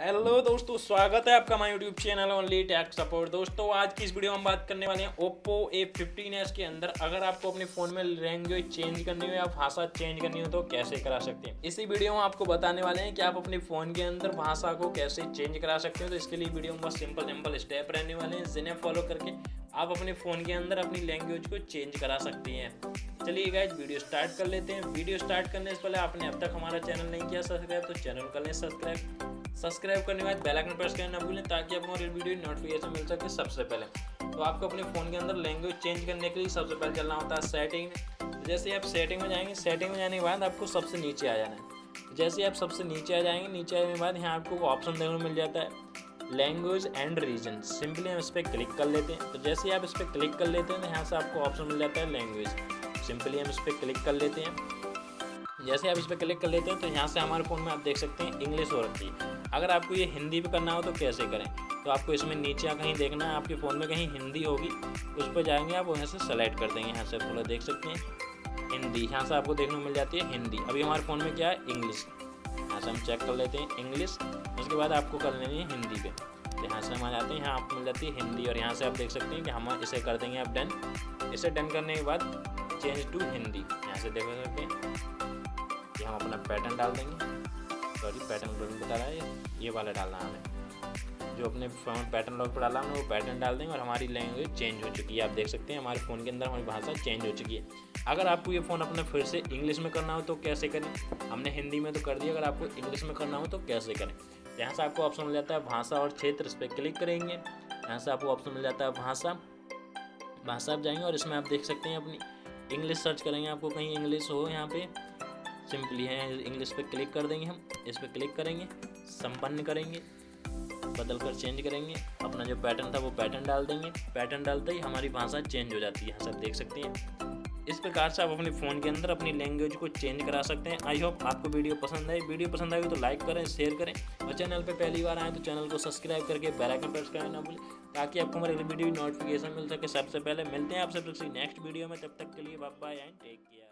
Hello दोस्तों, स्वागत है आपका हमारे YouTube channel only tech support दोस्तों, आज की इस वीडियो में हम बात करने वाले हैं ओप्पो ए फिफ्टीन एस के अंदर। अगर आपको अपने फ़ोन में लैंग्वेज चेंज करनी हो या भाषा चेंज करनी हो तो कैसे करा सकते हैं? इसी वीडियो में आपको बताने वाले हैं कि आप अपने फ़ोन के अंदर भाषा को कैसे चेंज करा सकते हो। तो इसके लिए वीडियो में बस सिंपल सिंपल स्टेप रहने वाले हैं। जिन्हें फॉलो करके आप अपने फ़ोन के अंदर अपनी लैंग्वेज को चेंज करा सकती हैं। चलिए गाइज़ वीडियो स्टार्ट कर लेते हैं। वीडियो स्टार्ट करने से पहले आपने अब तक हमारा चैनल नहीं किया सब्सक्राइब तो चैनल कर लें सब्सक्राइब सब्सक्राइब करने के बाद बेल आइकन प्रेस करना ना भूलें ताकि आपको हमारी वीडियो नोटिफिकेशन मिल सके सबसे पहले। तो आपको अपने फ़ोन के अंदर लैंग्वेज चेंज करने के लिए सबसे पहले चलना होता है सेटिंग जैसे आप सेटिंग में जाएँगे सेटिंग में जाने के बाद आपको सबसे नीचे आ जाना है। जैसे आप सबसे नीचे आ जाएँगे, नीचे आने के बाद यहाँ आपको ऑप्शन देखने को मिल जाता है। लैंग्वेज एंड रीजन सिंपली हम इस पर क्लिक कर लेते हैं। तो जैसे ही आप इस पर क्लिक कर लेते हैं तो यहाँ से आपको ऑप्शन मिल जाता है लैंग्वेज सिंपली हम इस पर क्लिक कर लेते हैं। जैसे आप इस पर क्लिक कर लेते हैं तो यहाँ से हमारे फ़ोन में आप देख सकते हैं इंग्लिश हो रखी है। अगर आपको ये हिंदी पे करना हो तो कैसे करें? तो आपको इसमें नीचे कहीं देखना है, आपके फ़ोन में कहीं हिंदी होगी, उस पर जाएँगे, आप वहाँ से सेलेक्ट कर देंगे। यहाँ से पूरा देख सकते हैं, हिंदी, यहाँ से आपको देखने को मिल जाती है हिंदी। अभी हमारे फ़ोन में क्या है? इंग्लिश यहाँ से हम चेक कर लेते हैं इंग्लिश उसके बाद आपको कर लेनी है हिंदी पे। तो यहाँ से हम आ जाते हैं, यहाँ आपको मिल जाती है हिंदी, और यहाँ से आप देख सकते हैं कि हम इसे कर देंगे, आप डन इसे डन करने के बाद चेंज टू हिंदी। यहाँ से देख सकते हैं। हम अपना पैटर्न डाल देंगे। सॉरी पैटर्न बता रहा है, ये वाला डालना हमें। जो अपने फ़ोन पैटर्न लॉक पर डाला हमने, वो पैटर्न डाल देंगे और हमारी लैंग्वेज चेंज हो चुकी है। आप देख सकते हैं, हमारे फ़ोन के अंदर हमारी भाषा चेंज हो चुकी है। अगर आपको ये फ़ोन अपना फिर से इंग्लिश में करना हो तो कैसे करें? हमने हिंदी में तो कर दिया, अगर आपको इंग्लिश में करना हो तो कैसे करें? यहाँ से आपको ऑप्शन मिल जाता है भाषा और क्षेत्र, इस पर क्लिक करेंगे। यहाँ से आपको ऑप्शन मिल जाता है भाषा। भाषा आप जाएँगे और इसमें आप देख सकते हैं अपनी इंग्लिश सर्च करेंगे। आपको कहीं इंग्लिश हो, यहाँ पे सिंपली है, इंग्लिश पे क्लिक कर देंगे हम, इस पर क्लिक करेंगे, संपन्न करेंगे, बदल कर चेंज करेंगे, अपना जो पैटर्न था वो पैटर्न डाल देंगे पैटर्न डालते ही हमारी भाषा चेंज हो जाती है सब देख सकते हैं। इस प्रकार से आप अपने फ़ोन के अंदर अपनी लैंग्वेज को चेंज करा सकते हैं। आई होप आपको वीडियो पसंद आई। वीडियो पसंद आई तो लाइक करें शेयर करें। और चैनल पर पहली बार आए तो चैनल को सब्सक्राइब करके बेल आइकन प्रेस करना ना भूलें, ताकि आपको हमारे वीडियो की नोटिफिकेशन मिल सके। सबसे पहले मिलते हैं आपसे नेक्स्ट वीडियो में। तब तक के लिए बाय एंड टेक केयर